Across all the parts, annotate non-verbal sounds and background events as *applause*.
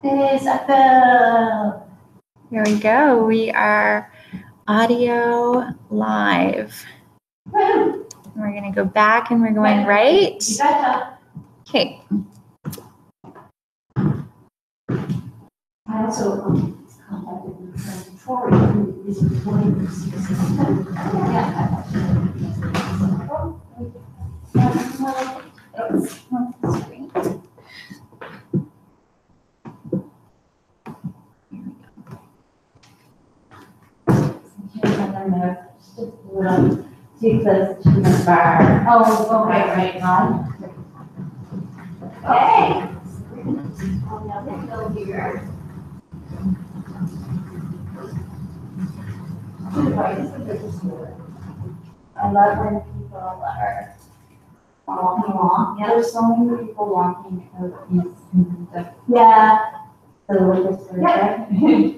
Here we go. We are audio live. Woo! We're going to go back and we're going right. Okay. I also um, contacted my friend Tori, who is this. Yeah. Jesus, Jesus bar. Oh, oh okay, right on. Okay. Oh, go here. I love when people are walking along. Yeah, There's so many people walking out in, in the, Yeah. the little circle. What was it, what was it? Yeah, *laughs*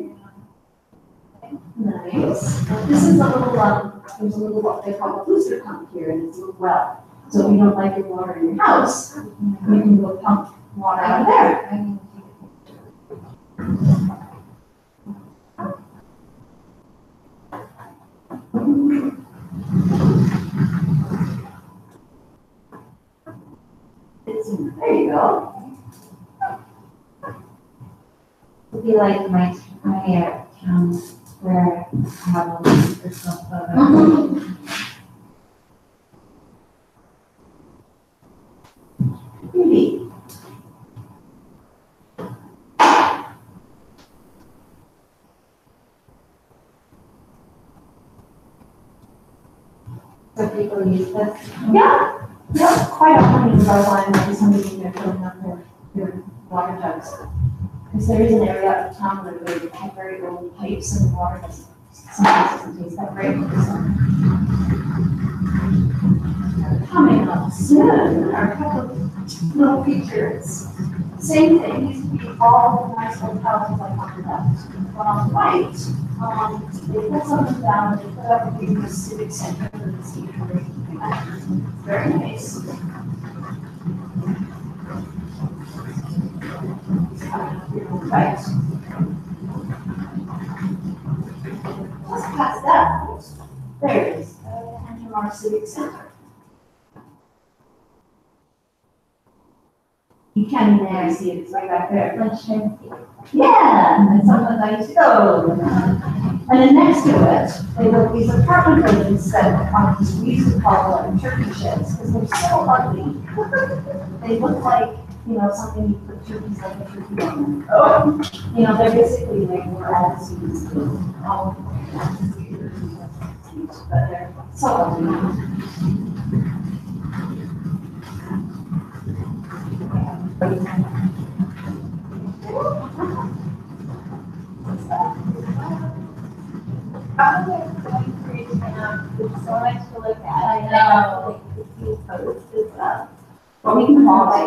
Nice. This is a little, um, there's a little, what they call a booster pump here, and it's a well. So if you don't like your water in your house, you can go pump water out of there. There you go. It'd be like my, my, uh, town where I have a little or something. Maybe. People use this. Yeah, yeah, quite often in our line, there's somebody in there filling up their, their water jugs. Because there is an area of town where they have very old pipes and the water doesn't, sometimes doesn't taste that great. Coming up soon are a couple of little features. Same thing, used to be all nice old houses like on that. But on white, um, they put something down, they put up a big civic center for the senior. Very nice. Right. Just past that, there is, uh, Tantramar Civic Center. You can there see it, it's right back there. Yeah, and sometimes I used to go. And then next to it, they built these apartment buildings that, um, we used to call them turkey sheds, because they're so ugly. They look like, you know, something you put turkeys like a turkey on. Oh. You know, they're basically like, we're all seeds, all. But they're so ugly. So much to look at. I know. It's, uh, Well, we can call it.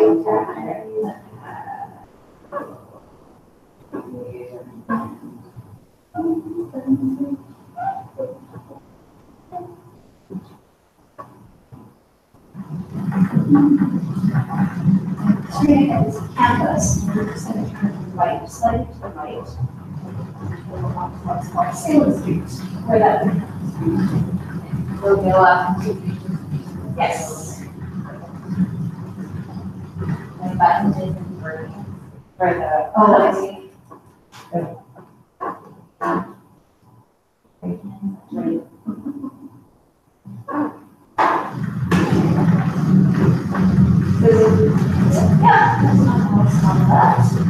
Three is campus, we're just gonna turn to the right, slightly to the right. Salem Street, where that. Yes. The button isn't. For the. Oh, I see. Yeah, that's not on that.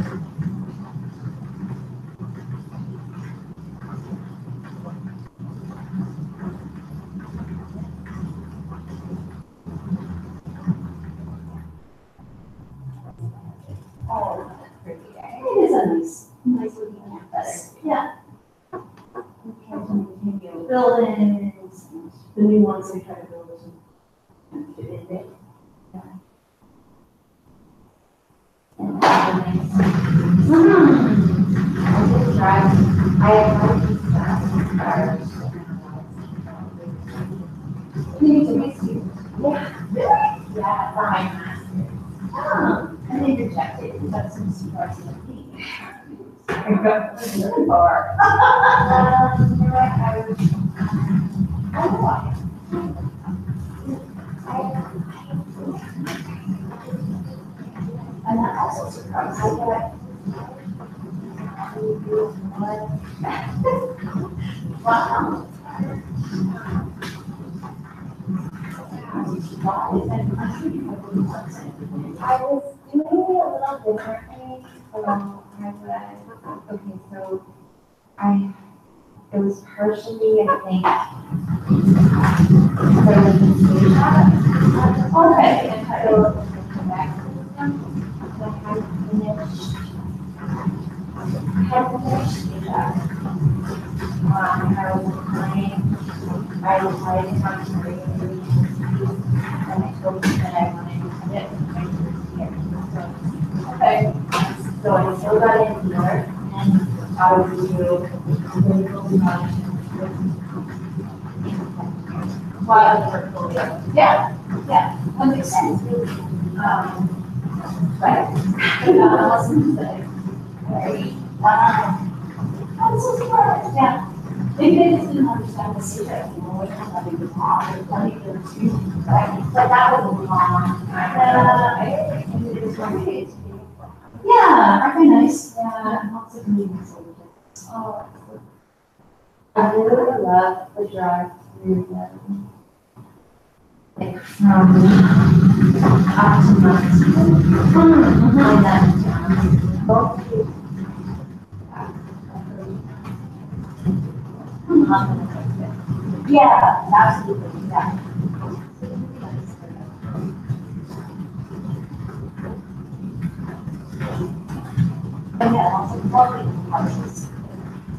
Oh, pretty, buildings, and the new ones they try to build as and fit in there. And have a nice, I have heard these fast cars. Need to mix it. Yeah, really? Yeah. Oh, and they rejected that's some surprise to me. Or, Um, *laughs* you know what, I was, I don't know. And that also surprised I me. Wow. I was doing a little differently, I was, okay, so I, it was partially, I think, the. And come back to this one, so I finished, finished. Um, I was applying, I to come to the and I told them that I wanted to in my first year. So Okay. so I still got it here, and Knowledge. While the portfolio. Yeah, yeah, that makes sense. Um, right. Yeah. Maybe they didn't understand the you know, of two, right? But that was. Yeah, nice? Yeah, lots of. Oh, I really love the drive through the, like, from Optimus. I left town. Both. Yeah, absolutely, yeah. And lots of lovely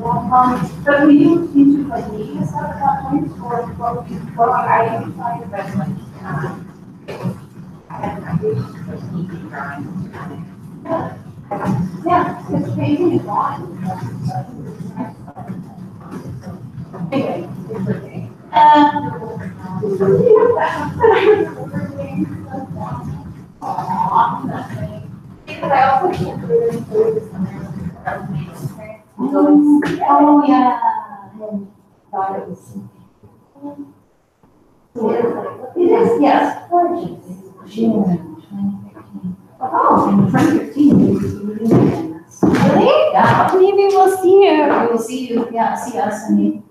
But were you into like media stuff at that point, or what you, what I you? tried to like, it was, I had my vision for TV drawing. Yeah, it's painting and drawing. Anyway, it's okay. Aw. Because I also can't really this on Oh, yeah. And it is, yes. Gorgeous. June twenty fifteen. Oh, in twenty fifteen, we were doing. Really? Yeah. Maybe we'll see you. We will see you, yeah, see us and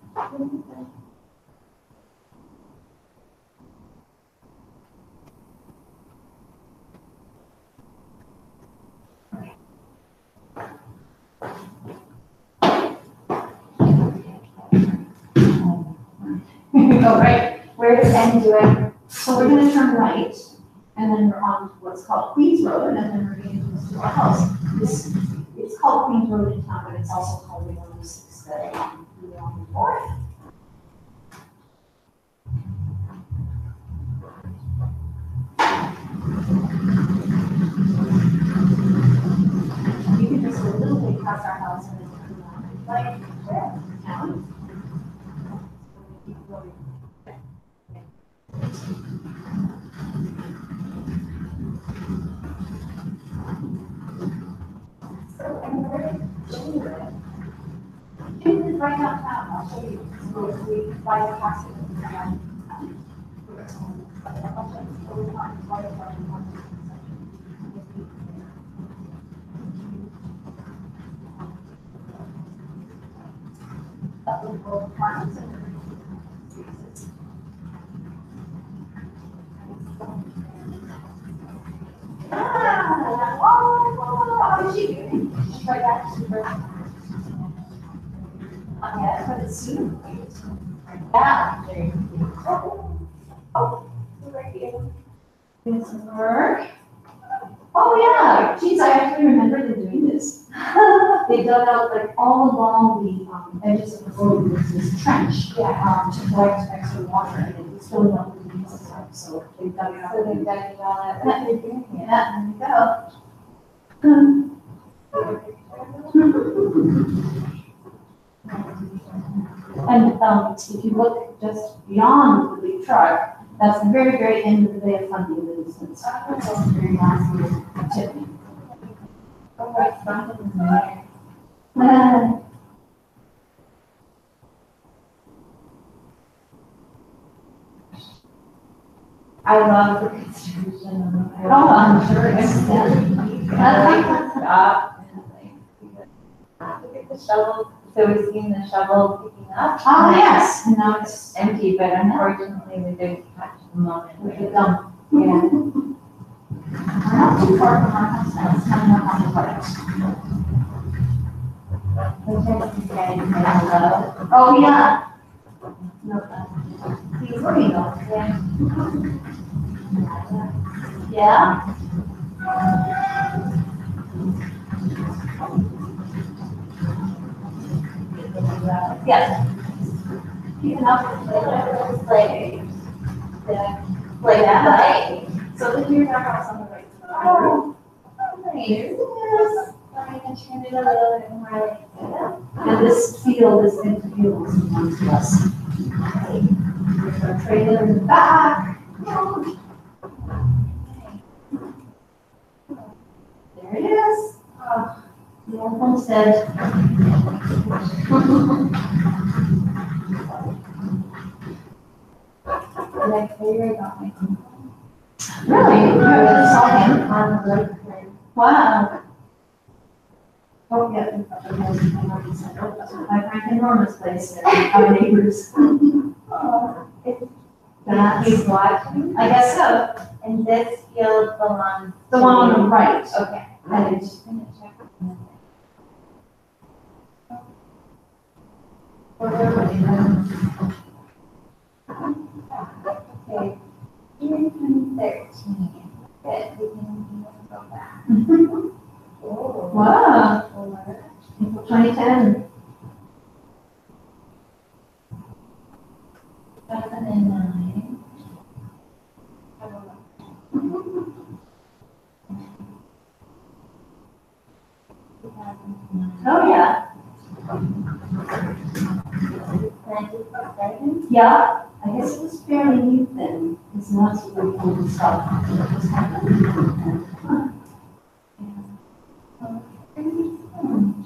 *laughs* All right, Where does N do it? so we're gonna turn right, and then we're on what's called Queens Road, and then we're gonna do this to our house. This, it's called Queens Road in town, but it's also called oh six, that, um, we were on before. You can just go a little bit past our house and then turn around, like, where, town? Keep going. So, and where did Jimmy live? Downtown, I'll show you, of both apartments and. Ah, oh, how is she doing? She's right back to her. Not yet, but it's soon. Yeah. Oh, oh, right here. Doing some work. Oh, yeah, geez, I actually remember them doing this. *laughs* They dug out like all along the um, edges of the road, this trench. Um, to collect extra water, and it was filling up with leaves and stuff, so they dug it out. So they dug it all up, but they're doing. Yeah, there you go. *laughs* *laughs* And, um, if you look just beyond the big truck, that's the very, very end of the day of funding distance. That's the very last little tip. It's in there. I love the construction. Oh, I'm sure it's, yeah. I like to stop look at the shovel, so we've seen the shovel picking up. Oh, yes, and now it's, Empty, but unfortunately we didn't catch the moment. we get done. Yeah. We're not too far from our house now, it's coming up on the right. The Texas guy is saying hello. Oh, yeah. No, uh, he's working on it. Yeah. Yeah? Yes. Keeping up with the, Like, the, like that. like, So the deer house on the right. oh, nice. Yes. I'm gonna turn it a little bit more. And this field is fields and one to us. Our trailer in the back. There it is. Oh, The old homestead. My favorite got my. Really? You really saw him? On the. Wow. Oh, yeah. My Frank and Norma's place, our neighbors. It's, That's, he's watching, I guess so. and this field belongs. The one on the right. Okay. Is, gonna check. Okay, go back. Oh. wow, Four. twenty ten. Seven and nine. Two thousand nine. Oh, yeah. Yeah, I guess it was fairly new then, it's stuff. It was kind of-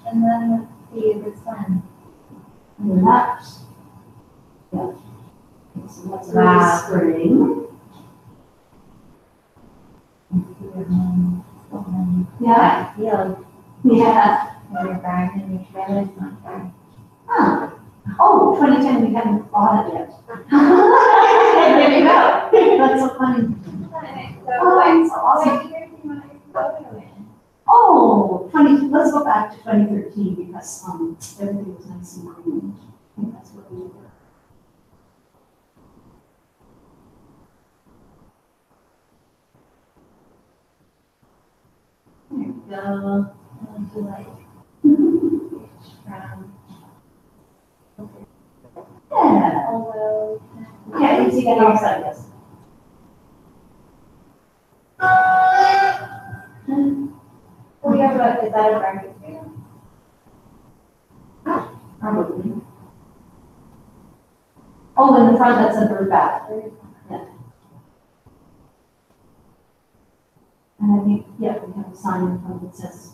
And then see the sun. And then that's, yeah. Okay, So that's Wow. spring. Yeah, Field, yeah. Where barn and the trailer's not there. Huh. Oh, 2010, we haven't bought it yet. *laughs* There you go. That's so funny. Oh, that's awesome. Oh, 20, let's go back to 2013 because, um, everything was nice and green. I think that's what we were. There we go. Yeah. although. Yeah, you see that outside, yes. We have a, is that a barbecue? Probably. Oh, in the front, that's a bird bath. And I think, yeah, we have a sign in front that says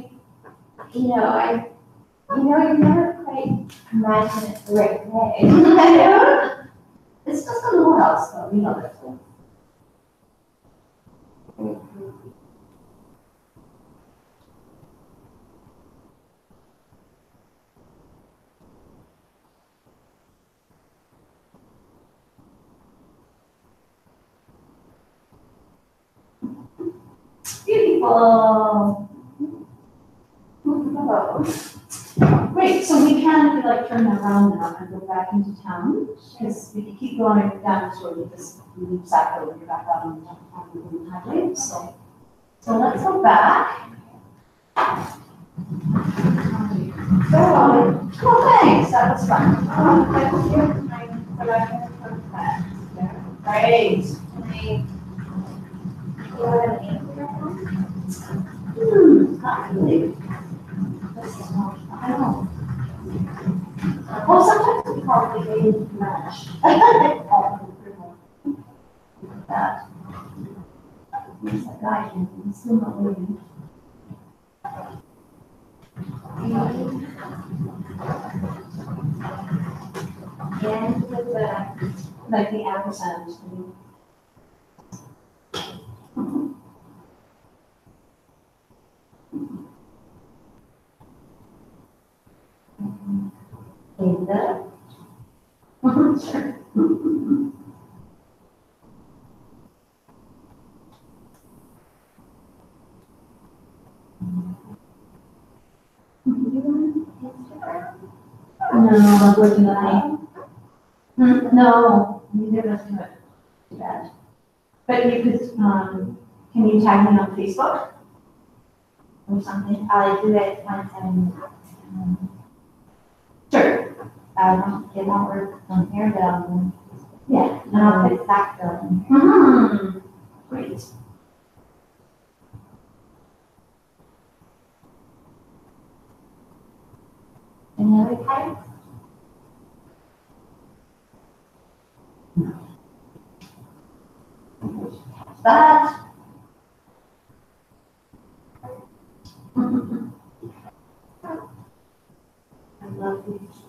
you know, I, you know, you never quite imagine it the right way. *laughs* I know? It's just a little house, though, you know that. Beautiful. Great, so we can, if you like, turn around now and go back into town, because if you keep going down this road, you just leave Saco, and you're back out on, the highway, so. So let's go back. So, well, thanks, that was fun. Um. Great. Can? Hmm. I don't know. Well, sometimes we call it a game match. That. That guy, and he's still not. And with the, Like the ampersand. I mean. Linda, Sure. No, at it. Hmm, No, neither of us do it. Bad. But you could, um, can you tag me on Facebook? Or something? I do it once I'm, um, Sure. I don't get my work from here down, Yeah. and I'll put back down. Hmm, great. Any other types? That. *laughs* I love these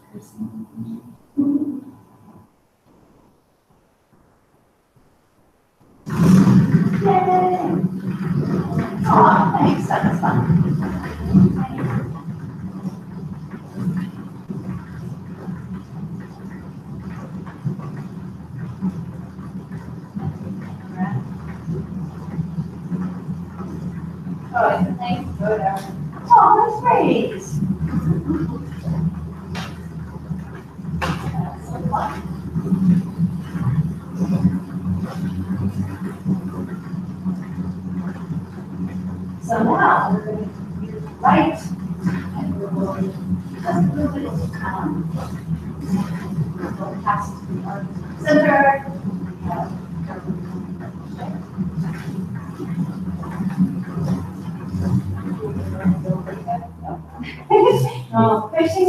Aw, thanks. Oh. Oh, that's great. That's so. Now, we're going to the right, and we're going to just a little bit of time. We'll pass it to the center. Oh, *laughs* fishing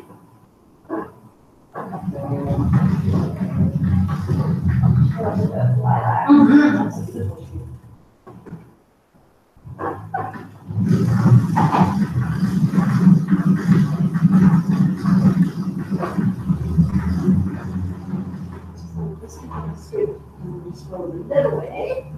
Little way.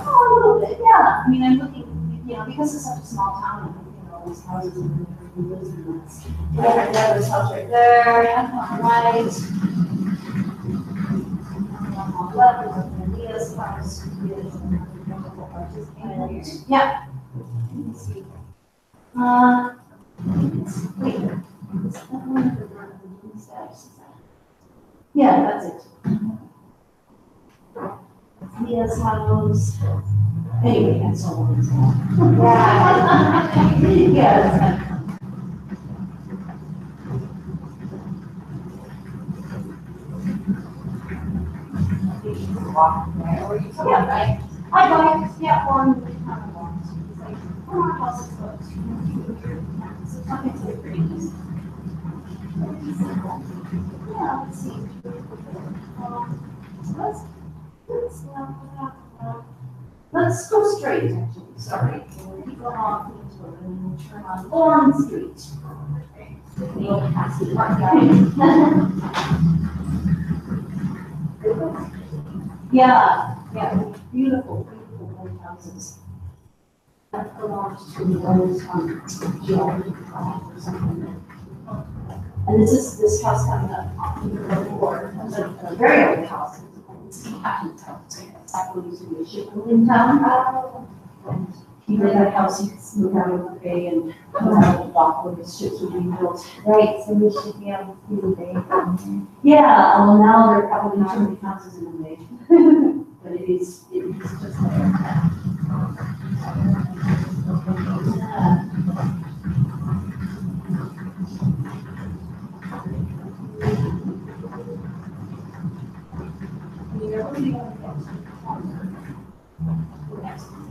Oh, a little bit, yeah. I mean, I'm looking, you know, because it's such a small town, I'm looking at all these houses and and lives in this. There, there, this house right there, and on the right. And on the left, we're looking at Leah's house, Leah's and, yeah. You can see. Uh, it's, wait, it's that one of the front of the steps, is that? Yeah, that's it. Anyway, so on. *laughs* Yeah. *laughs* Yeah, that's kind of fun. Walk there, or you Yeah, right. I like, yeah, one, kind of walks, it's like, our house is close. So talking to pretty easy. Yeah, let's see. Um, Let's, let's, uh, let's go straight, actually, sorry. Keep going off into it, and turn on Lauren Street. The old Cassie Park Yeah, yeah, beautiful, beautiful old houses. That belongs to the geology project or something. And this is, this house coming up the board, it's a, very old house, it's a captain's house, it's actually used to be a shipbuilding town. And he made that house, he could move out of the bay and come out of the dock where his ships were being built. Right, so we should be able to see the bay. Yeah, um, well, now there are probably not many houses in the bay. *laughs* But it is, it is just like that. We are really next one.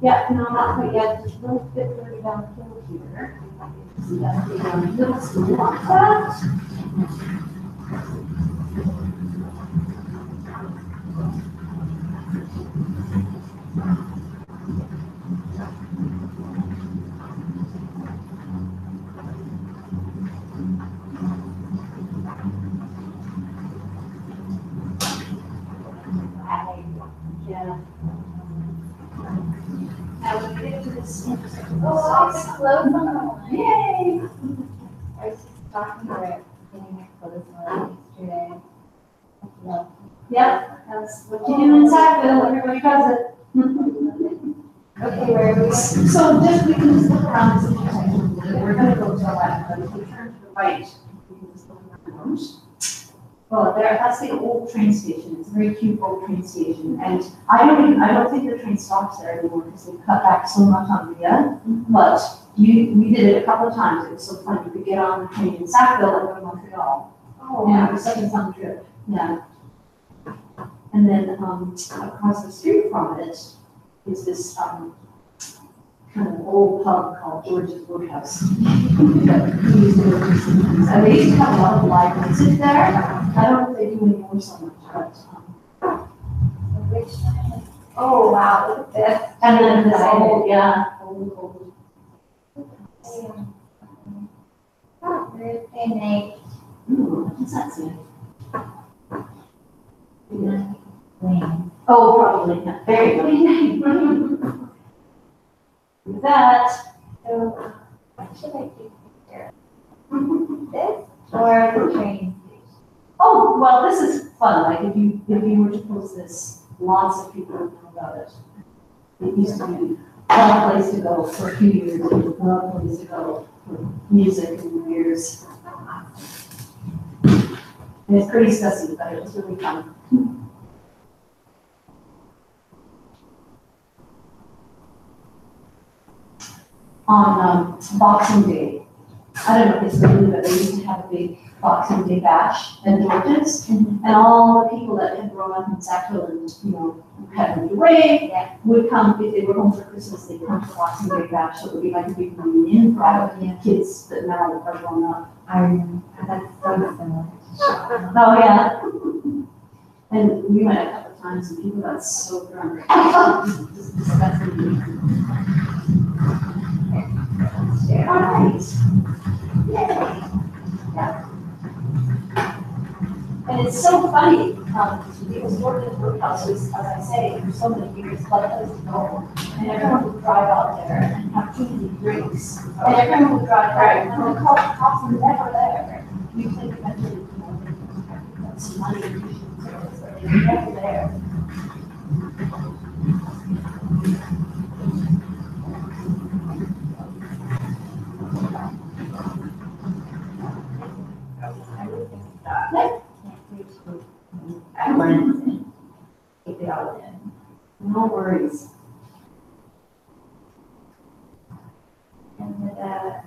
Yeah, no, not quite yet, just a little bit further down the hill here. That. Yeah. Get to Oh, it's on the line. Yay! I was talking to her, getting for this one yesterday. Yeah, that's what you do in Sackville, everybody does it. Okay, where are we? So just, we can just look around this intersection, we're gonna go to the left, but if we turn to the right, we can just look around. Well, there, that's the old train station, it's a very cute old train station, and I don't even, I don't think the train stops there anymore, because they cut back so much on the end. But you, we did it a couple of times, it was so fun, you could get on the train in Sackville and go to Montreal. Oh, Yeah, it was such a fun trip, yeah. And then, um, across the street from it is this, um, kind of old pub called George's Roadhouse. that we used to go to sometimes. And they used to have a lot of live music there, I don't know if they do anymore so much, but, um, Oh, wow, look at this. and then this old, yeah, old, old. Night. Ooh, what's that say? Yeah. Oh, probably, not. very good. *laughs* That, So, what should I do here? *laughs* This or the train? Oh, well, this is fun, like if you, if you were to post this, lots of people would know about it. It used to be a place to go for a few years, a place to go for music and years. And it's pretty sussy, but it was really fun. On, um, Boxing Day, I don't know if it's really, but they used to have a big Boxing Day bash at George's. And all the people that had grown up in Sackville and, you know, had moved away, would come, if they were home for Christmas, they'd come to Boxing Day bash, so it would be like a big reunion for all the kids that now are grown up. I remember, that's so similar. Oh, yeah. And we went a couple times and people got so drunk. *laughs* Right. Yay. Yeah. And it's so funny, um, it was working in workhouses, as I say, for so many years, but it was go. And everyone would drive out there and have too many drinks. And everyone would drive out, and the cops, were never there. Usually eventually, you know, got some money, so they were never there. In. Keep it all in. No worries. And with that.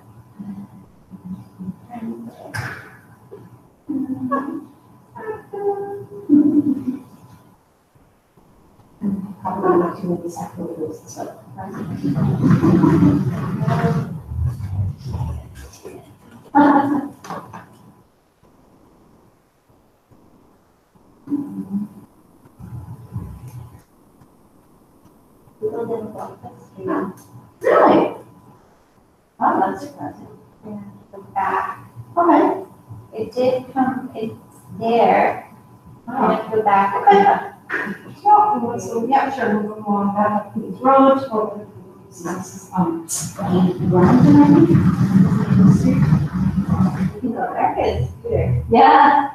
Probably not too many sacrifices, so. We live in Belfast Street, Really? Wow, that's surprising. and the back, Okay. it did come, it's there. To the back. Okay. Yeah, so, yeah, sure, we'll go on um. Yeah.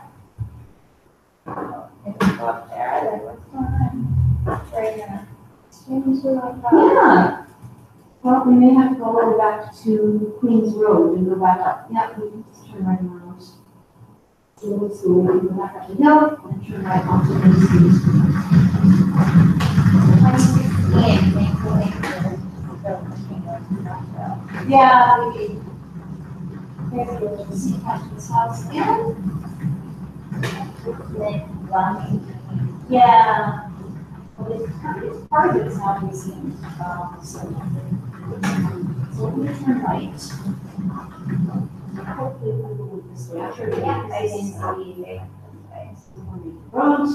If you go up there, then what's going on? Right now. Yeah. Well, we may have to go the back to Queens Road and go back up. Yeah, we can just turn right around. So let's go, we can go back up the hill and turn right onto the, the not, Yeah, we, there's a little see Patrick's house again. Yeah. Part of it's now museum, um, so. So we turn right. Hopefully we will this way. I didn't see it. Road.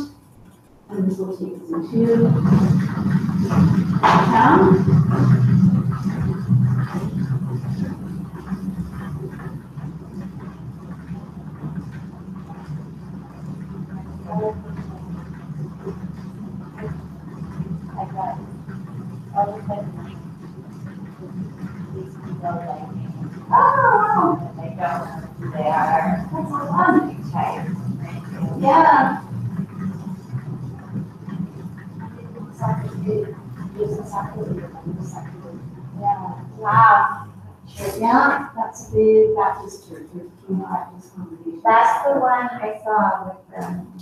And this will take us into town. I got all of them. These people like, Oh, wow. and they don't know who they are. That's a lot. Big tires. Yeah. Yeah, wow. Yeah, that's a big Baptist church, two. That's the one I saw with, um,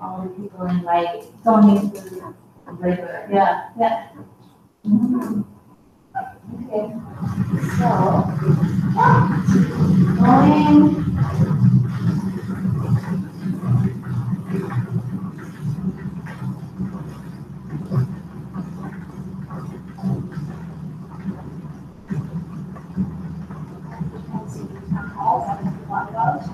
all the people in like going to the. Yeah, yeah. Okay, so, Going. I think.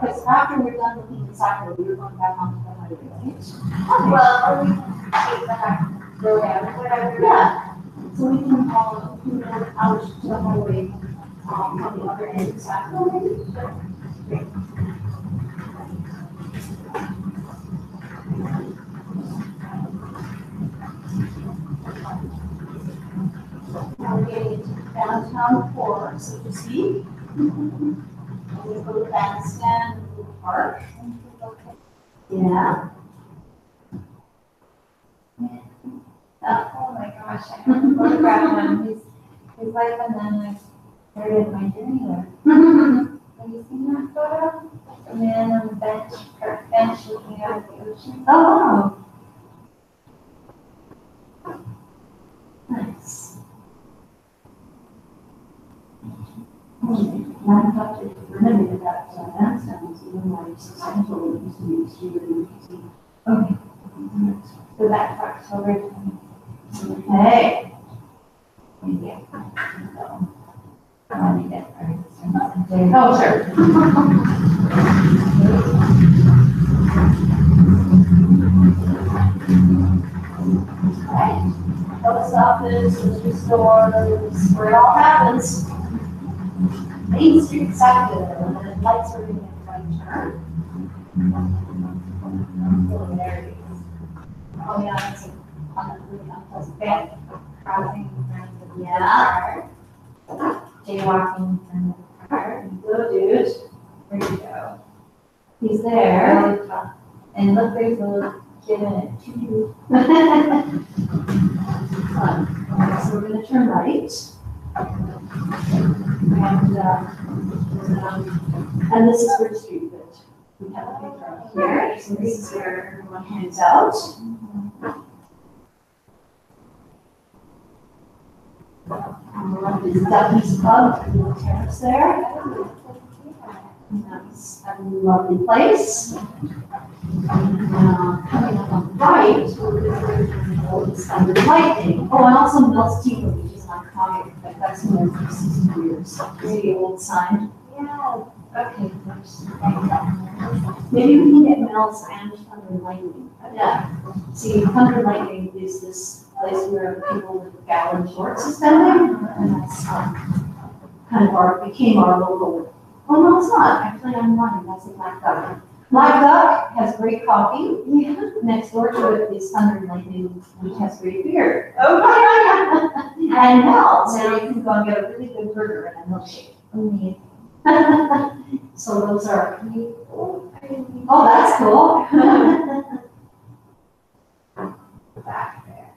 Because after we're done looking at soccer, we're going back onto the highway, right? well, Yeah, so we can, all go out to the hallway um, on the other end of Saco, maybe? Now we're getting into downtown core, so to speak. And we go to Bandstand, Blue Park. Yeah. Oh my gosh, I have to photograph him, he's, he's like a man I started my journey with. *laughs* Have you seen that photo? The man on the bench, park bench looking out at the ocean. Oh. Nice. Uh. Okay. So that's October Okay. twenty. I want to get. Oh, sure. Right. Post office, liquor stores, where it all happens. Main Street sector, and lights are being right turn. Oh, yeah, a, on the, bit. Crossing the Yeah. car. jaywalking from the car. Little dude, Where'd you go? he's there. And look, there's a little kid in it too. So we're gonna turn right. And, uh, um, and this is Bridge Street, but we have a up here, so this is where everyone hands out. On the left is Duffy's Pub, a little terrace there. And That's a lovely place. Uh, Coming up on the right, is Thunder Lightning. Oh, and also Mel's Tea which is an iconic, like that's been there for sixty years. Really old sign. Yeah, okay. Maybe we can get Mel's and Thunder Lightning. Yeah. See, Thunder Lightning is this place where people with gallon shorts is spending, and that's, um, kind of our, became our local. Oh, no, it's not, actually, I'm lying, that's a Black Duck. Black Duck has great coffee. Yeah. Next door to it is Thunder and Lightning, which has great beer. Oh, *laughs* and Mel's, now you can go and get a really good burger and a milkshake. Only *laughs* So those are, people oh, that's cool. *laughs* back there.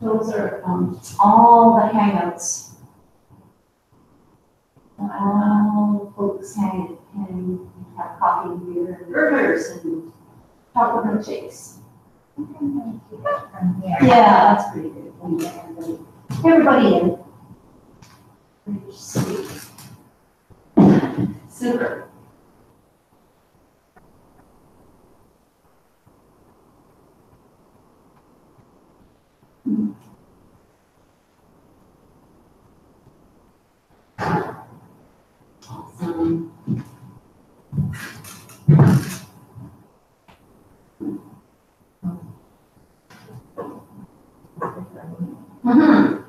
Those are, um, all the hangouts. All folks hang, and have coffee and beer and burgers and chocolate. From. Yeah, that's pretty good. everybody in. Pretty sweet. Super. Awesome. Mhm.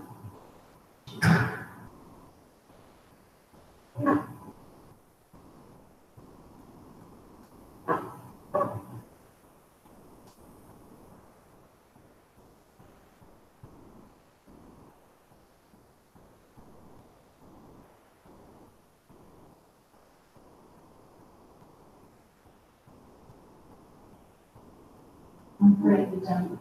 I'm great with them.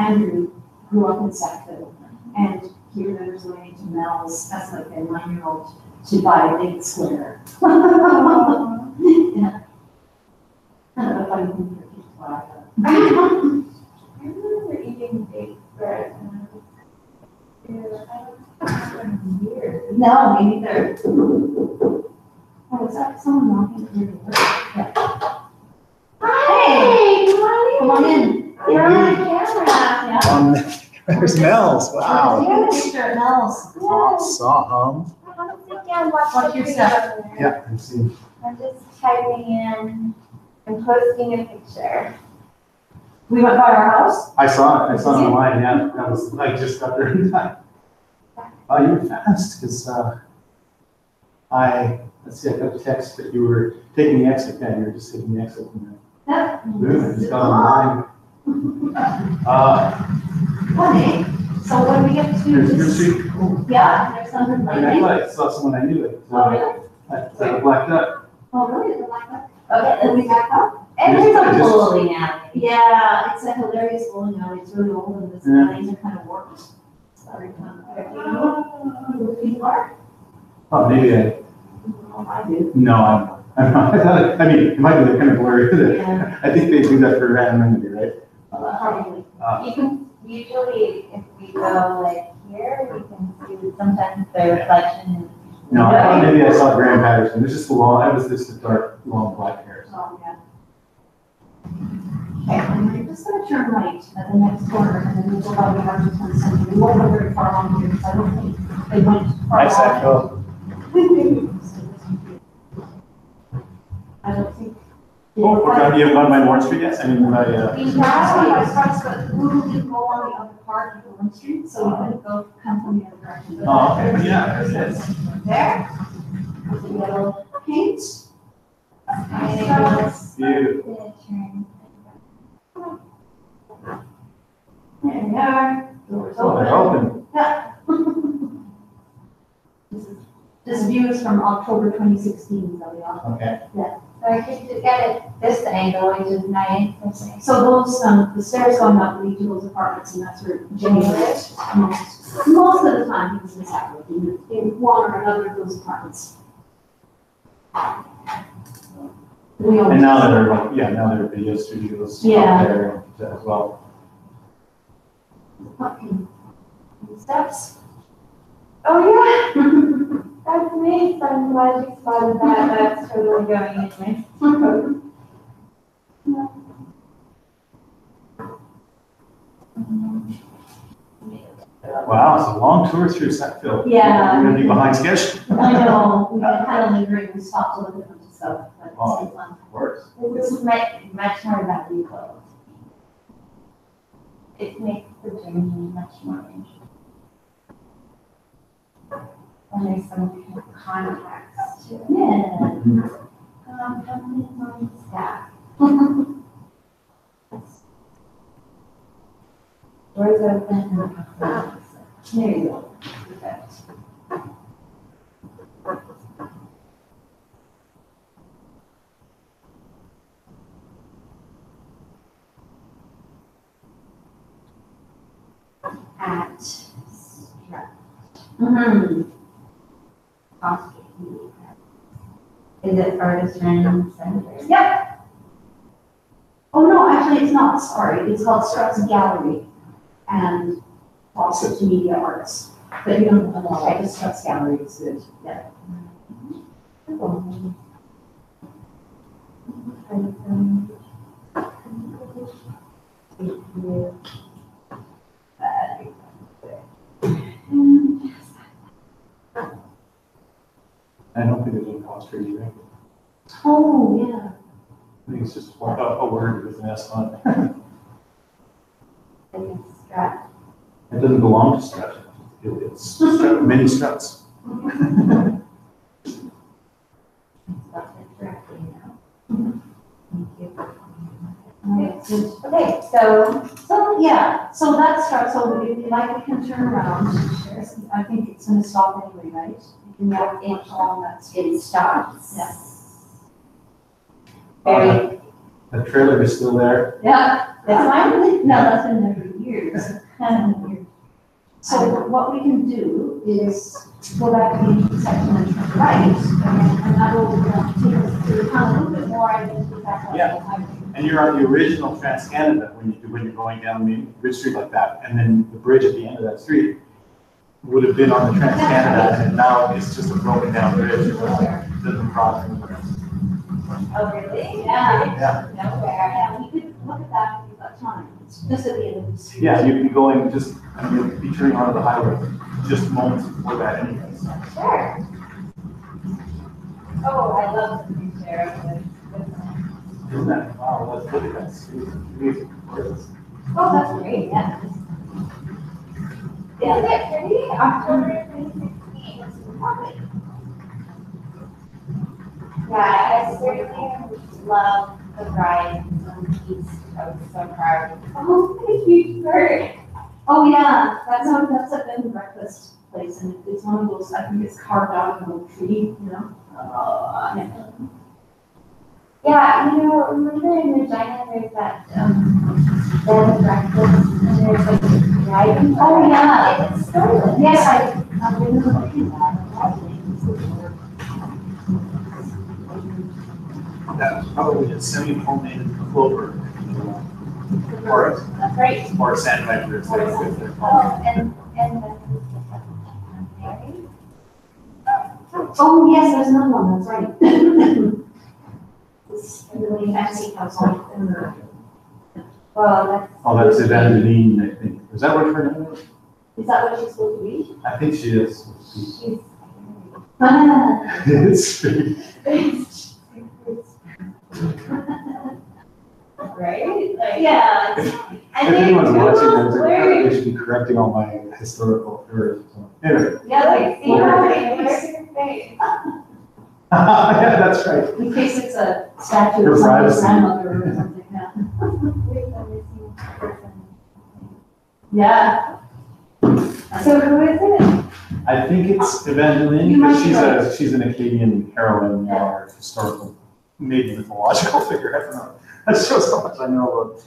Andrew grew up in Sackville, and he remembers going to Mel's as like a nine-year-old to buy a big square. *laughs* Yeah. Kind of a funny thing for kids. I remember eating baked bread I was, yeah, I was in years. No, me neither. Oh, is that someone knocking at your door? Hey, come on in. You're on camera. Yeah. Um, *laughs* there's Mel's, wow. Take a picture at Mel's. Saw hum. I want to sit down, watch Watch the your video. stuff. Yeah, I see. I'm just typing in and posting a picture. We went by our house. I saw it, I saw it online, yeah, that was, I just got there in time. Oh, you were fast, because, uh, I, let's see, I got a text that you were taking the exit, yeah, you were just taking the exit from Yep. the room, I just got online. Uh, Funny. So when we get to there's your this, street, yeah, there's something I like mean, that. I saw someone I knew at, Oh, uh, really? at uh, Black Duck. Oh, really? The black duck? Okay, then we back up. And there's I a just- bowling alley. Yeah, it's a hilarious bowling alley. It's really old and the Yeah. are kind of warped. Sorry, Tom. Do you know who people are? Oh, maybe I, Oh, I do. no, I'm not. I'm not, I *laughs* I mean, it might be kind of blurry, Yeah, I think they do that for anonymity, right? Uh, probably. Uh, You can, usually if we go like here, we can see sometimes the reflection. No, I thought maybe I saw Graham Patterson, it's just the long, it was just the dark, long black hair. Oh, yeah. Okay, and we're just gonna turn right at the next corner and then we'll go down to Washington Center. We won't go very far along here because I don't think they went far Hi, along. Sackville. I don't think. Oh, okay, you haven't gone by Warren Street yet? I mean, by, uh, We tried, I tried, but we didn't go on the other part of Warren Street, so we couldn't go, come from the other direction. But oh, okay, yeah, it. There, with the yellow paint. Beautiful. There we are, doors Oh, they're open. open. *laughs* views from October twenty sixteen, Zelia. Okay, So I could just get it this angle, nice, I think. So those, um, the stairs going up lead to those apartments, and that's where Jimmy lives. Most, most of the time, he was in Sackville, in, in one or another of those apartments. We always- and now there are, yeah, now there are video studios Yeah. out there as well. Steps? Oh, yeah, *laughs* I'm glad you spotted that, that's totally going in my. Wow, it's a long tour through Sackville. Yeah. We're gonna be behind schedule. I know, we've been kind of lingering, we stopped a little bit and stuff, but it's been fun. Of course. This is much, much more valuable. It makes the journey much more interesting. And there's some kind of context to. Yeah. Um, how many on staff? Doors open. There you go. Perfect. At Strutt. Is it artist random center? Yep. Oh, no, actually, it's not, sorry, it's called Struts Gallery and Faucet Media Arts. But you don't know, I just Gallery is good, yeah. I don't think there's any cost for you? Oh, yeah. I think it's just a, a word with an S on it. *laughs* Strut. It doesn't belong to Strut. It- It's Strut- many struts. Okay, Okay, so, So, yeah, so that's Struts, so if you like, we can turn around. I think it's gonna stop anyway, right? You can walk in along that street. it stops. Yeah. Very, The trailer is still there. Yeah, that's fine with it. No, that's been there for years. Hasn't been here. So what we can do is go back to the intersection and turn right, and and that will uh, take us to kind of a little bit more identity back on the Yeah. highway. And you're on the original Trans Canada when you, when you're going down Main Ridge Street like that. And then the bridge at the end of that street would have been on the Trans Canada and now it's just a broken down bridge. It doesn't cross oh, really? Yeah. Yeah. Nowhere. Yeah, we could look at that if we've got time. It's just at the end of the. Yeah, you'd be going just, I mean, you'd be turning onto the highway just moments before that anyway. Sure. Oh, I love the picture of this. Isn't that, wow, let's look at that. Amazing. Oh, that's great, yeah. October twenty sixteen. Yeah, I certainly love the ride on the east coast so far. Oh, what a huge bird. Oh, yeah, that's a, that's a bed and breakfast place, and it's one of those, I think it's carved out of oak tree, you know? Yeah. Yeah, you know, remember in Regina, there's that, um, bed breakfast, and there's like. Oh, yeah. It's stolen. Yes, I, looking at it. That was probably a semi-homemade clover. Or, That's right. or sandpiper, it's like, if they're called. Oh, and, and. Oh, yes, there's another one, that's right. *laughs* This really fancy house. Well, that's. Oh, that's Evangeline, I think. Is that what her name is? Is that what she's supposed to be? I think she is. She's. Ah, It's, *laughs* Right? Like. Yeah, it's- I if think anyone's watching, Google's then very- they should be correcting all my historical errors. so. Anyway, yeah, Like, like, see how they blur your face. *laughs* *laughs* yeah, that's right. in case it's a statue For of somebody's privacy. grandmother or something, yeah. Where's the missing person? Yeah. So who is it? I think it's Evangeline, You might because be she's a, she's an Acadian heroine or historical, maybe mythological *laughs* figure, I don't know. That shows how much I know about.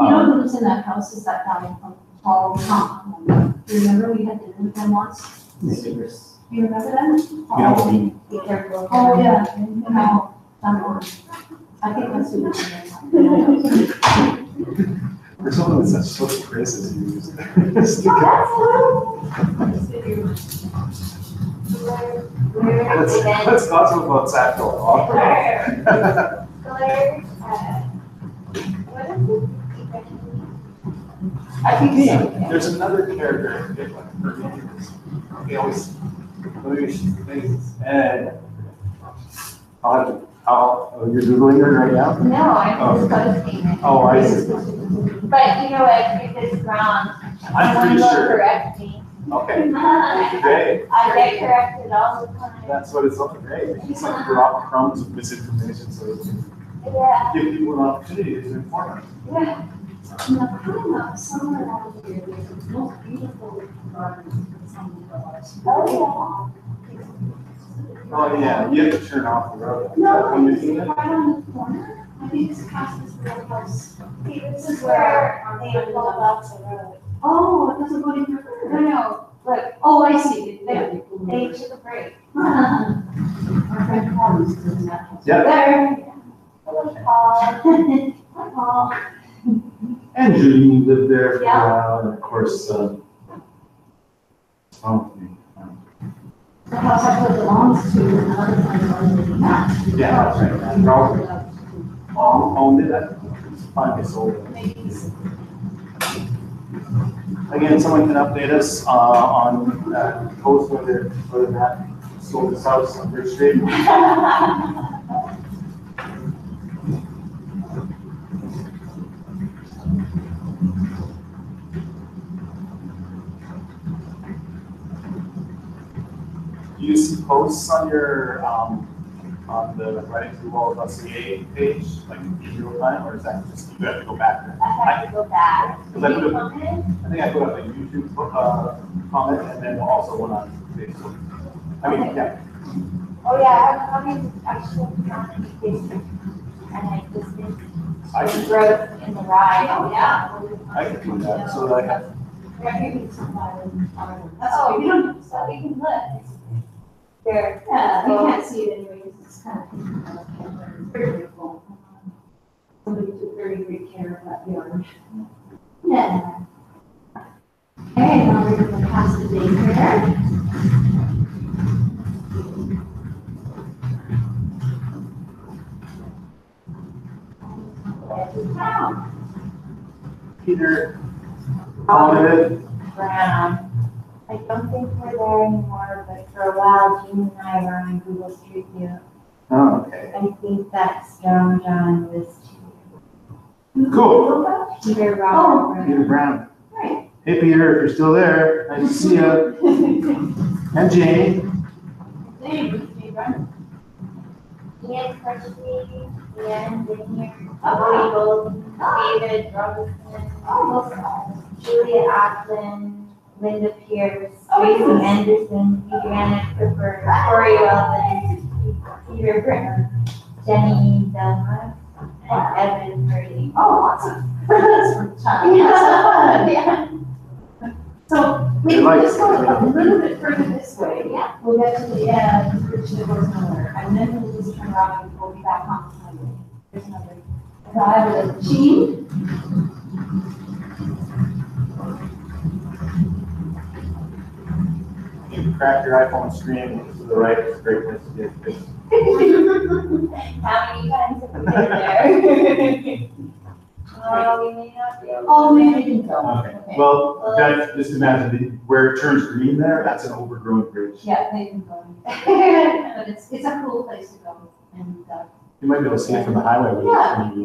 You know um, who lives in that house is that guy from Paul Tom. You remember we had dinner with them once? You remember them? You know what I? Be careful. Oh, yeah. No, um, I think that's who lives in *laughs* there. For someone with such social as you use. *laughs* Let's, let's not talk about uh, *laughs* what is? I think there's another character, I forget what her name. They always, she's, and I'll have to, I'll, oh, you're Googling her right now? No, I'm just oh. got a statement. Oh, I see. But you know what, if it's wrong, I'm someone pretty will sure. correct me. Okay, *laughs* I get corrected all the time. That's what it's all great. It's like drop crumbs of misinformation so we can Yeah, give people an opportunity to inform them. yeah. In the Pima, somewhere around here, there's the most beautiful gardens in San Nicolas. Oh, Oh, yeah, you have to turn off the road. No, When it's right on the corner. I think it's past this little house. See, this is where they pulled off the road. Oh, it doesn't go any No, further. no, look, Oh, I see. Yeah. they took a break. *laughs* Our friend Paul used to live that house. Yeah, There. Hello, Paul. *laughs* Hi, Paul. and Julie lived there for a Yeah. while, and of course, uh, oh, The house actually belongs to another yeah, that's right. Probably that sold it. Maybe Again, someone can update us, uh, on, uh, post whether, whether that sold this house on Bridge Street. You see posts on your, um, on the Riding Through Wall.ca page, like in real time, or is that just, you have to go back there? I have to go back. Because I put a- I think I put up a YouTube, uh, comment and then also one on Facebook. I mean, yeah, Oh, yeah, I commented, actually, on Facebook. And I just did, I the growth in the ride. Oh, yeah. I can do that, so that I have, Yeah, maybe it's some island, island. That's Oh, okay, we we don't, don't, so we can look. There. yeah, we can't see it anyway, it's kind of, it's very beautiful. Somebody took very great care of that yard. Yeah. Okay, now we're gonna pass the day here. Peter, commented, Brown. I don't think we're there anymore, but for a while, Jean and I were on Google Street View. oh, okay, I think that Strong John was cool, Peter Oh. Robert Peter Brown. Brown. Right. Hey, Peter, if you're still there, nice to see you, and Jane, Hey, Steve, right? Ian Crutchley, Ian Vineyard, Cody Golden, David Robinson, Oh, Julia Ackland, Linda Pierce, Oh, Tracy yes. Anderson, Adriana Cooper, Corey Weldon, Peter Brenner, Jenny Delma, and Evan Murray. Oh, awesome. *laughs* That's from China. *laughs* Yeah. So we They can like- just go a little bit further this way. Yeah. We'll get to the uh, end, the bridge that goes nowhere, and then we'll just turn around and we'll be back on the highway. There's another. And I have a Jean. You can crack your iPhone screen to the right, it's a great place to get it. How many times have we been there? *laughs* Oh, we may not be able. to- Oh, maybe we can go. Okay, well, that, just imagine the- where it turns green there, that's an overgrown bridge. Yeah, they can go. *laughs* *laughs* But it's, it's a cool place to go and, uh, You might be able to see it from the highway. when you-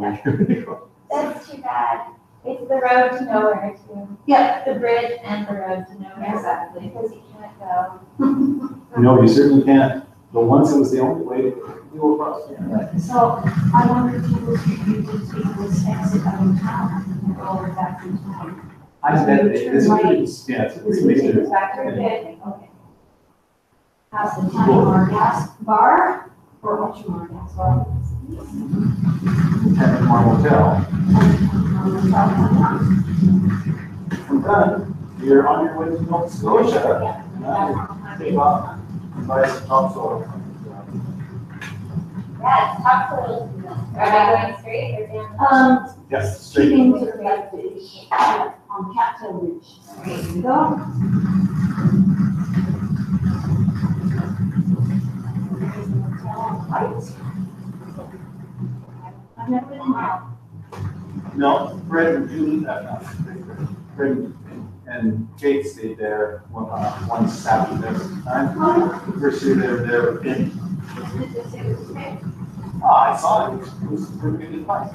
Yeah, when you- That's too bad. It's the road to nowhere too. yeah, The bridge and the road to nowhere. Exactly. Because you can't go. *laughs* No, you certainly can't, but once it was the only way to go across. so I wonder if you will, you would take this exit out of town and go over back to town. I bet it is a pretty, yeah, it's a This pretty would take major. us back to the Okay. Okay. Has the Tantramar gas bar or Ultramar gas bar. Ten Mar Motel. I'm done. You're on your way to Nova Scotia. Hey, Bob. Buy some topsoil. Yeah, it's top soil. Are going straight or down? Um, Yes, straight. keeping to the right beach, on Cattail Ridge. There you go. I've never been there. No, Fred and Julie, uh, Fred and Kate stayed there one, uh, one Saturday time. First they were there. Oh, I saw it. It was pretty good advice.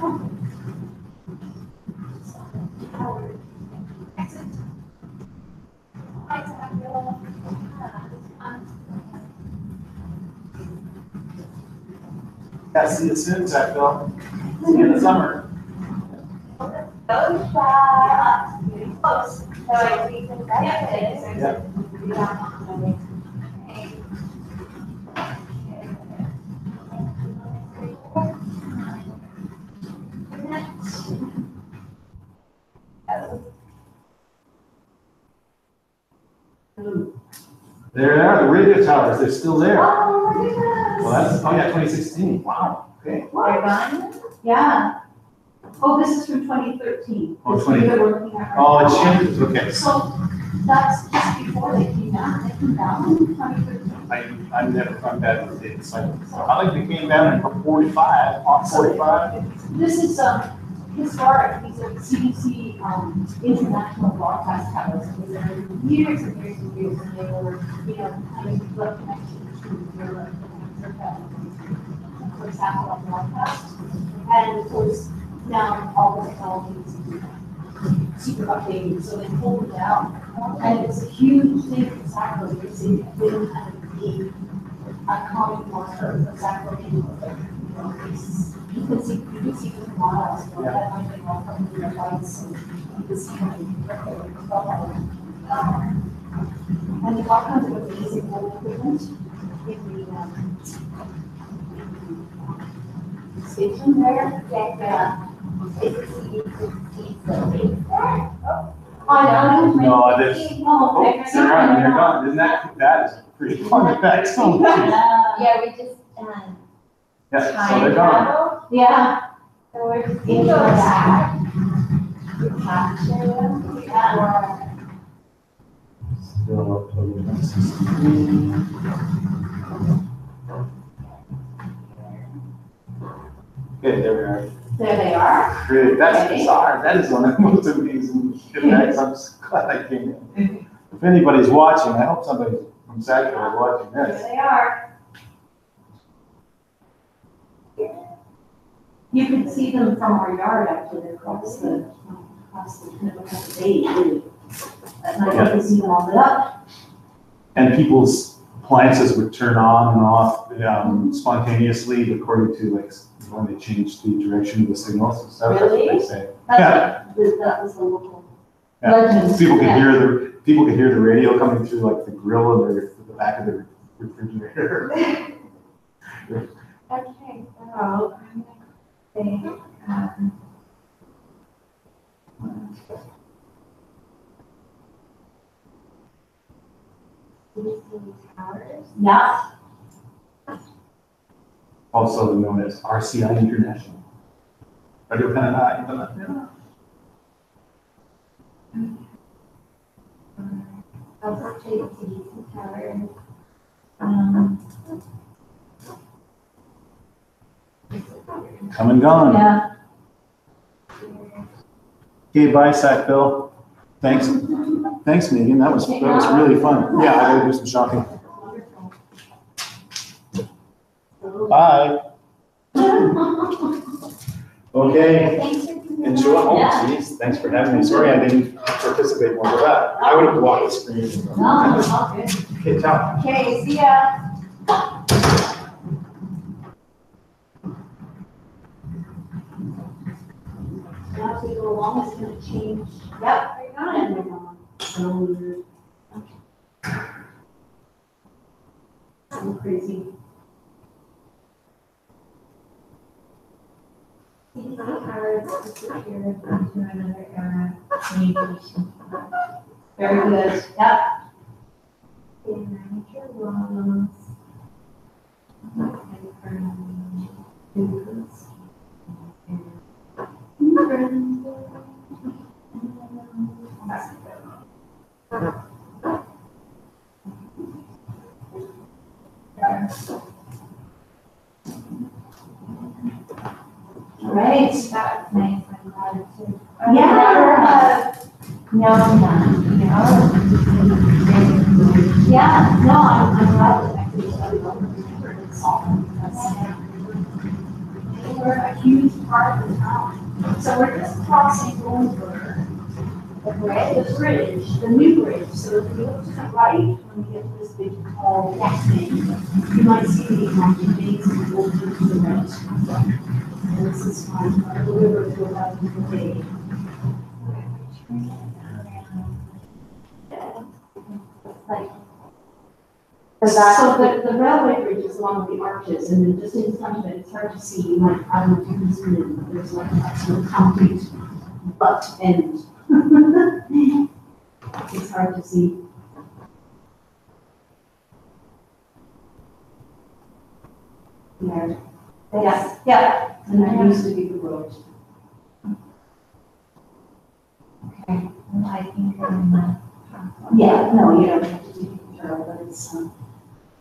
Yeah, see you soon, Sackville. See you in the summer. Those shots. Close. So I think that's it. Yeah. There they are, the radio towers, they're still there. Oh, my goodness. Well, that's, oh yeah, twenty sixteen, wow, okay. What? Yeah. Oh, this is from twenty thirteen. Oh, 20 working at. Oh, it changes, okay. So that's just before they came down, they came down in twenty thirteen. I, I'm never, I'm bad with dates, like, I think they came down in forty-five, on forty-five. This is, um, historic, these are CBC, um, international broadcast towers, these are years and years and years, and they were, you know, having direct connection to Europe and Africa. For example, on broadcast, and of course, now all the technologies super updated, so they pulled it out, and it's a huge thing for Sacramento, because they didn't have a big iconic marker for Sacramento. You You can see, you can see for miles, you that might be all from the lights, and you can see how they. And all kinds of amazing old equipment in the, um, station there, yeah. I know. No, it is. Oh, Oh, okay. they're on, gone, isn't that, that is pretty fun, that's *laughs* yeah, Yeah, we just, um, so they're gone. travel, Yeah. so we're just gonna back. We capture them, Yeah. Still up to the 2016. Okay, there we are. There they are. Great, that's Okay. bizarre, that is one of the most amazing effects, *laughs* I'm just glad I came in. If anybody's watching, I hope somebody from Saturday is watching There this. they are. You can see them from our yard actually across the, across the, kind of across the bay, really. At night, you can see them all lit up. And people's appliances would turn on and off um, spontaneously according to like when they change the direction of the signals and stuff, that's what they Really? say. That's, what- that was the local Yeah. legend. People could Yeah. hear the, people could hear the radio coming through like the grill of their, the back of the refrigerator. Okay, so I'm gonna um. Towers. Yeah, Also known as RCI International. Radio Canada International. I'll just CBC towers. Um. Come and gone. yeah. Okay, bye, Sackville. Thanks, thanks, Megan. That was, that was really fun. Yeah, I gotta do some shopping. Bye. Okay, Thanks for enjoy. Oh, Yeah. thanks for having me. Sorry I didn't participate more with that. I would have blocked the screen. No, all good. Okay, ciao. Okay, see ya. Now, as we go along, it's gonna change. Yep, they're gone, they're gone. Um, so crazy. These communication. Very good. Yep. And from foods. All right. That was nice, I'm glad too. Yeah. No, no, Yeah, no, I'm, I'm glad that I could tell you it's all. We're a huge part of the town. So we're just crossing Goldsboro. The bridge, the bridge, the new bridge, so if you look to the right, when you get to this big tall thing, you might see the amazing old bridge to the right. This is river to. Like, so the, the railway bridge is along the arches, and then just in front of it, it's hard to see, you might, know if zoom in, there's like a of concrete butt end. *laughs* It's hard to see. There, yes, yeah, and that used to be the road. Okay, I think I'm. Yeah, no, you don't have to take picture, but it's, um,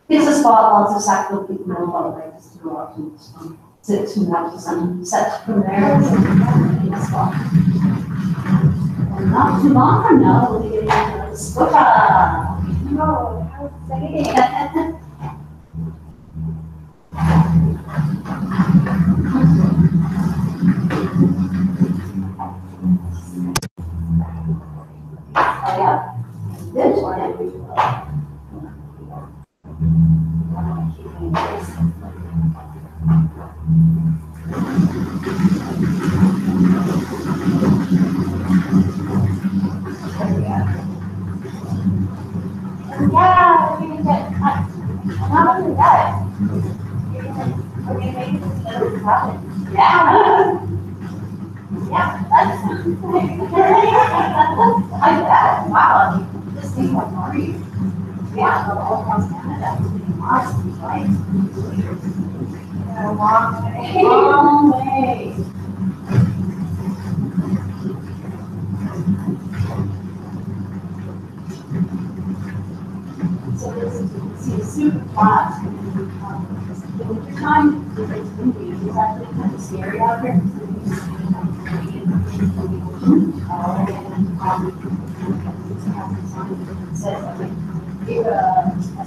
it's a spot lots of Sackville people know about, like, just to go out and, um, sit and watch the set from there. It's a spot. And not too long from now, we'll be getting into the Scotia. No, how exciting. *laughs* *laughs* Oh, yeah. This one, I really love. Yeah, we're gonna get, uh, not only that. We're gonna, we're gonna make this better product. Yeah. Yeah, that's. I wow, this thing went great. Yeah, the whole across Canada, been awesome, right? A long way. Long way. So this is, you can see the super flat. um, The winter time, it's windy, it's actually kind of scary out here. so you can see, um, uh, and, um, it's got this on it, it says, like, if a, a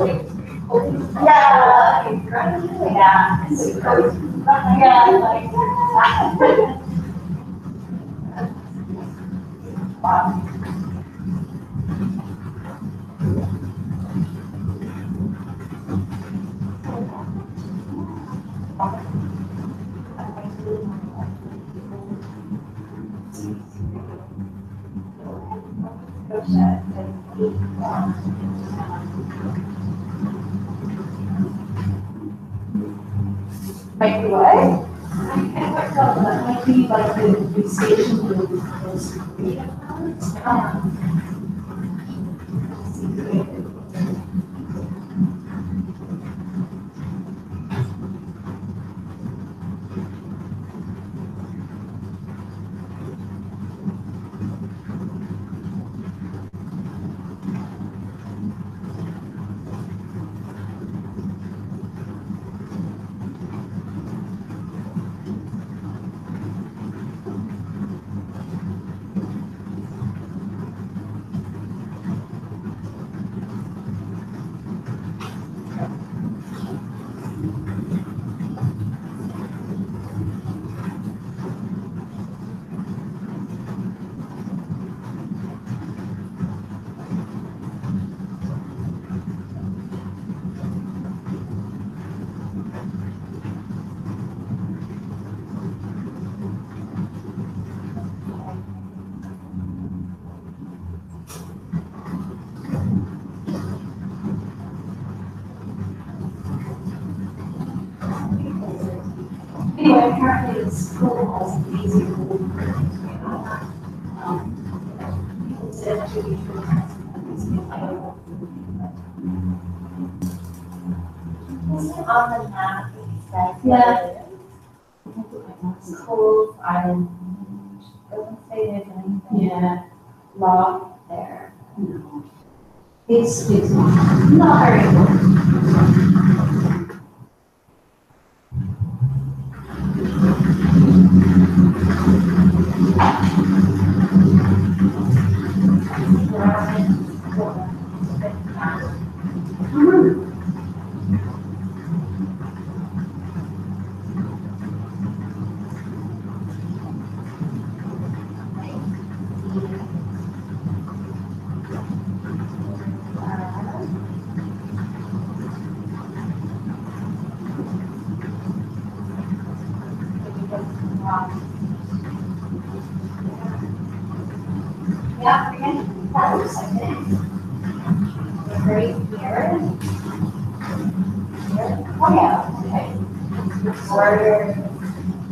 Yeah. Yeah, wow. Thank you. Thought that might be like the, the station um, with those. Anyway, apparently the school has an easy rule. Um, people said it should be true. On the map, it says. Yeah. Schools Island, doesn't say there's anything Yeah, locked there. no. It's not very good. Yeah, we're gonna, that looks like it. Right here. Oh, yeah, okay. Order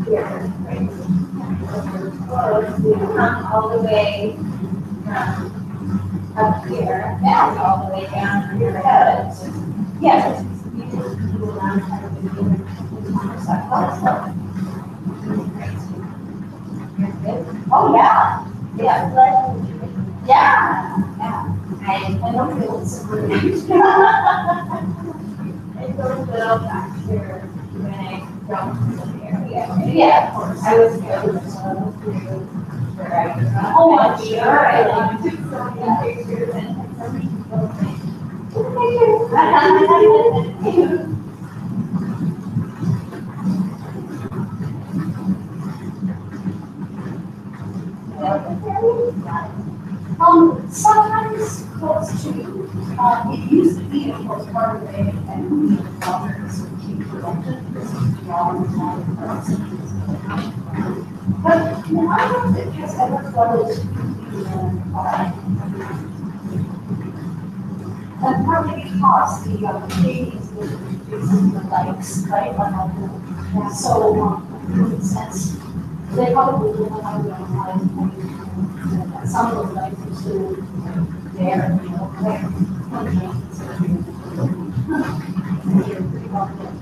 here, right? So we come all the way from up here, and all the way down to your head. Yes. You're good. Oh, yeah, Yeah, but yeah, yeah. I, I don't feel it's rude. It's a little back here when I don't live here. Yeah, Yeah, of course. Um, sometimes close to, uh, it used to be, of course, part of the, and we have and keep collected, this is long time. But no, I it has ever And because the, uh, the were the lakes, right, on the, so, um, makes sense. They probably own and some of those lakes are still there, you know, there. Pretty well.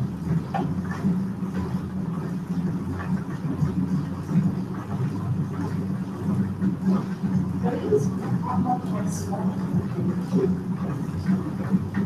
I'm not going to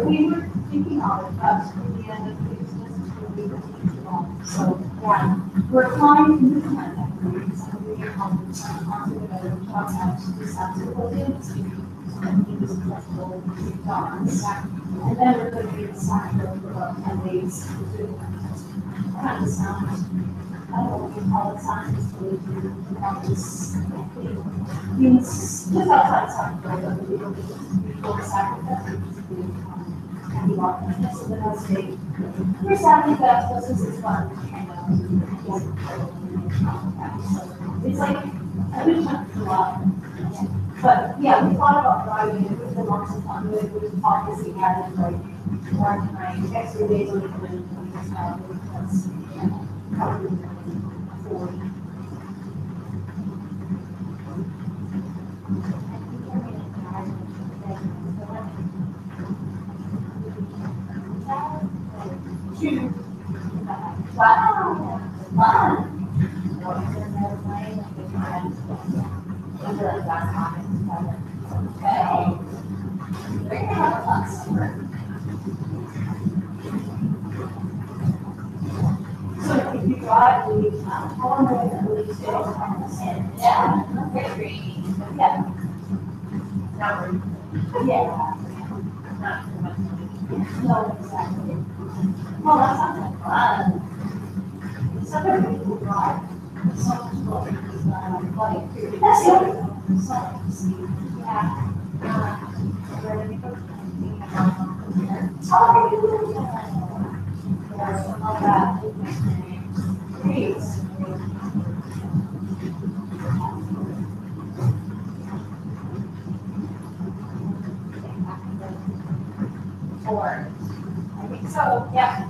we were thinking of it, but in the end, it was just really too long. So, yeah, we're the time that week, so we are on, on to the talk about the South Pavilion. And he was we thought on. And then we're going to be the side of the ten days. Kind of sound, I don't know what you call it, is really, about this. It's just outside South Florida, before the Saturday. And you then I'll say, we're Fest, this is fun. And, um, It's like, I I could go out. But, yeah, we thought about driving, it was the lots of fun, we obviously had it like, one night, extra days a and we just because, probably four. Wow, fun. Okay. We're gonna have a fun summer. So if you drive, we, um, how long are we gonna leave to, um, yeah, very green, yeah. Yeah. No, exactly. Well, that sounds like fun. It's such a beautiful drive. So much fun. Um, like, that's the other thing. So, to see. Yeah. Uh, where do we go? Oh, yeah. Yeah, all that. Great. Four. I think so, yeah.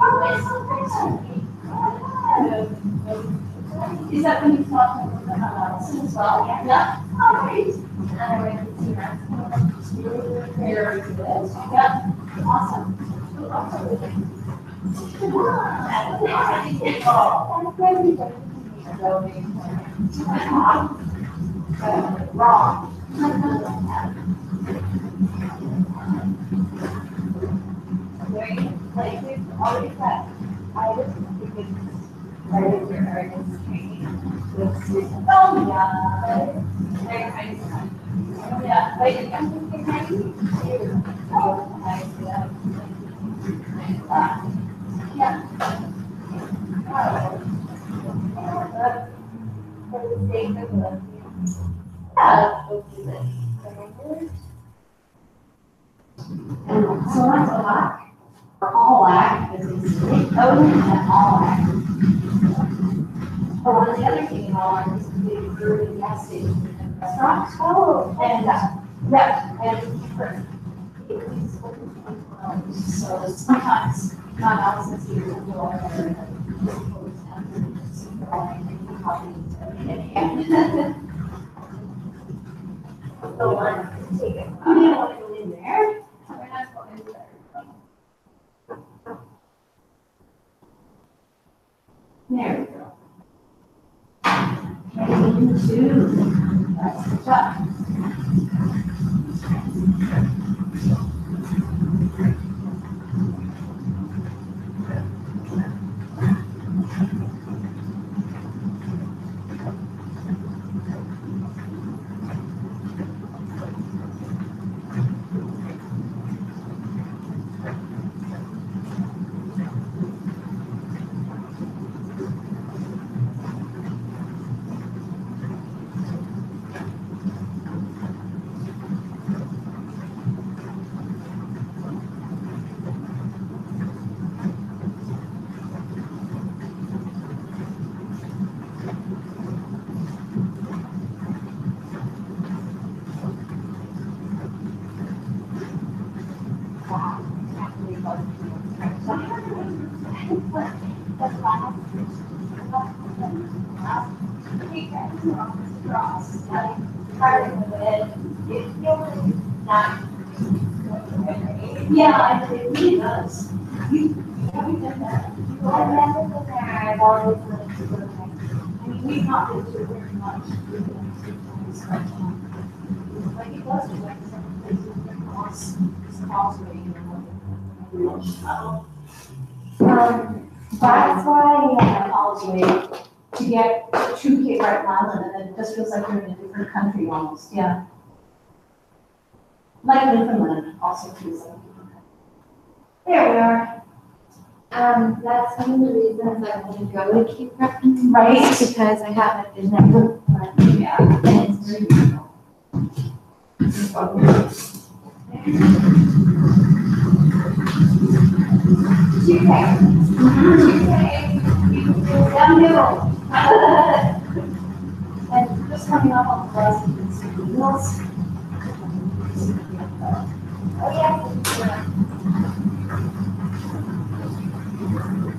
Is that when you saw them, uh, as well? Yeah. All right. And I went to see that. Very good. Yeah, awesome. Wrong. Very, I was thinking, part of your training. Oh, yeah. Think to, oh, Yeah. The. Yeah. So that's a lot, or Aulac, as say, oh, and Aulac. Or one of the other thing in Aulac is the brewery gas station. Oh. And, uh, yeah, and. So sometimes, not Allison's here, we'll *laughs* The one, take it. You didn't want to go in there? We're not going there. There we go. Heading into, that's the top. Yeah, I- it really does. You, have you done that? I've never been there, I've always wanted to go. I mean, we've not been to very much. Like, it was, like some places like Moss, Causeway, Um, that's why, uh, Causeway to get to Cape Breton Island, and it just feels like you're in a different country almost, yeah. Like Newfoundland also like. a there we are. Um, that's one of the reasons I want to go to Cape Breton. Right. Because I haven't been there before. Yeah, and it's very beautiful. *laughs* *laughs* Downhill. And just coming up on the bus, you can see the wheels. Oh, yeah. village,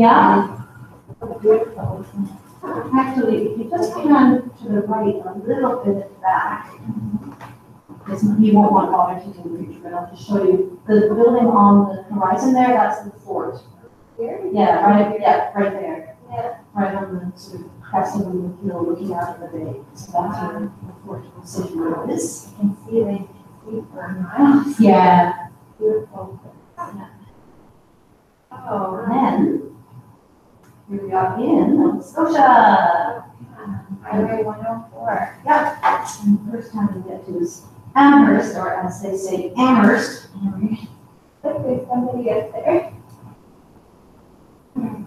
Yeah. Actually, if you just turn to the right a little bit back, because you won't want water to do the picture, but I'll just show you. The building on the horizon there, that's the fort. Here? Yeah, right, yeah, right there. Yeah. Right on the sort of crest of the hill looking out of the bay. So that's where the fort city road is. You can see they see for miles. Yeah. Beautiful. Oh, Then, here we are in Nova Scotia. Highway one oh four. Yep, and the first time we get to is Amherst, or as they say, Amherst. Look, there's somebody up there.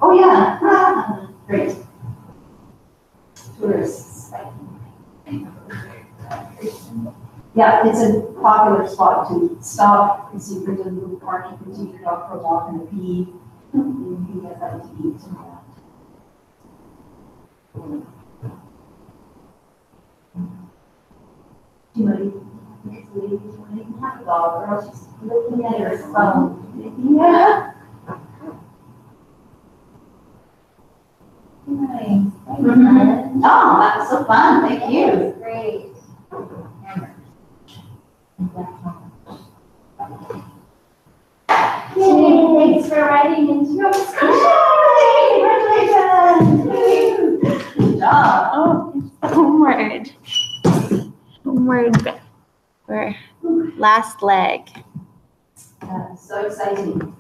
Oh, yeah, *laughs* great. Tourists. Yeah, it's a popular spot to stop, you see, there's a little park, you can take your dog for a walk and pee. *laughs* You can get that to eat all that. Because dog, or she's looking at her phone. Yeah. Nice. Mhm. Oh, that was so fun, thank you. Great. Yay, thanks for riding into Scotia. Congratulations. Good job. Oh, homeward. Homeward. We're last leg. Uh, So exciting.